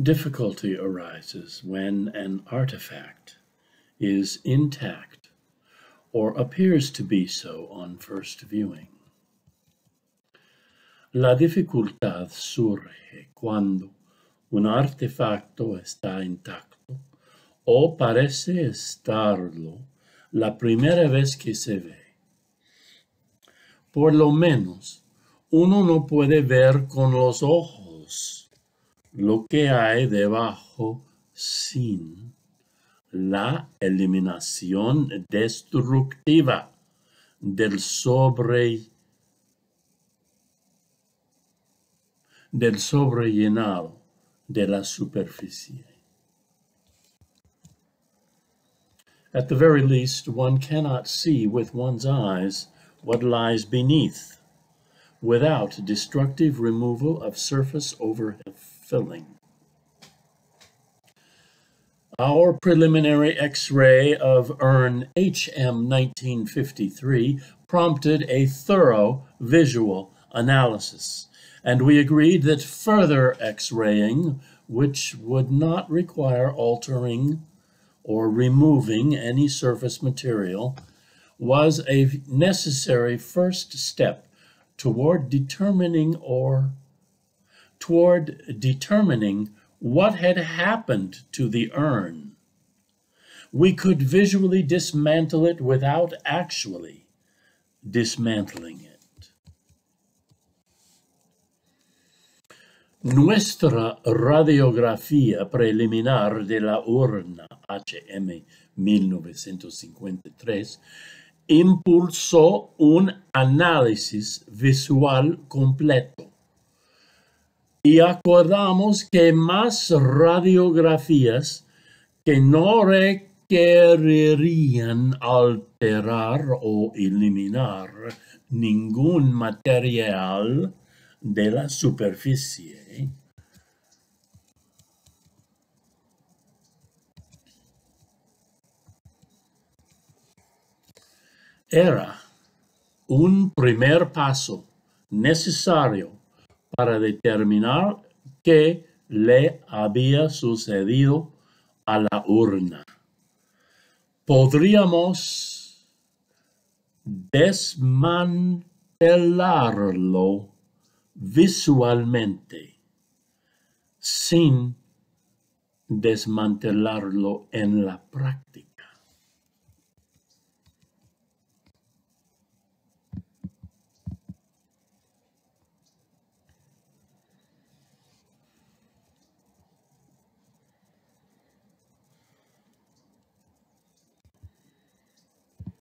Difficulty arises when an artifact is intact or appears to be so on first viewing. La dificultad surge cuando un artefacto está intacto o parece estarlo la primera vez que se ve. Por lo menos, uno no puede ver con los ojos lo que hay debajo sin la eliminación destructiva del sobre del sobrellenado de la superficie. At the very least, one cannot see with one's eyes what lies beneath without destructive removal of surface overfilling. Our preliminary X-ray of urn HM 1953 prompted a thorough visual analysis, and we agreed that further X-raying, which would not require altering or removing any surface material was a necessary first step toward determining or toward determining what had happened to the urn. We could visually dismantle it without actually dismantling it. Nuestra radiografía preliminar de la urna HM 1953 impulsó un análisis visual completo y acordamos que más radiografías que no requerirían alterar o eliminar ningún material de la superficie. Era un primer paso necesario para determinar qué le había sucedido a la urna. Podríamos desmantelarlo visualmente sin desmantelarlo en la práctica.